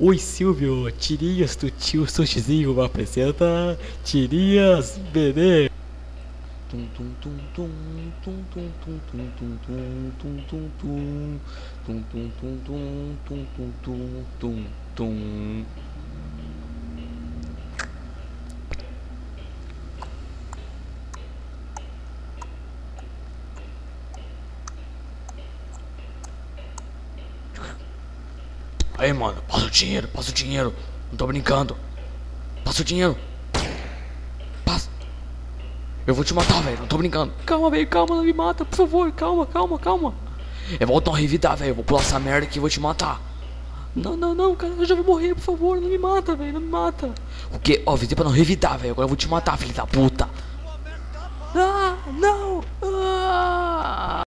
Oi Silvio, tirinhas do tio Sushizinho apresenta Tirinhas Benê. Aí, mano, passa o dinheiro, passa o dinheiro. Não tô brincando. Passa o dinheiro. Passa. Eu vou te matar, velho. Não tô brincando. Calma, velho, calma, não me mata, por favor. Calma, calma, calma. Eu vou um revidar, velho. Vou pular essa merda aqui e vou te matar. Não, não, não, cara. Eu já vou morrer, por favor. Não me mata, velho. Não me mata. O quê? Ó, oh, pra não revidar, velho. Agora eu vou te matar, filho da puta.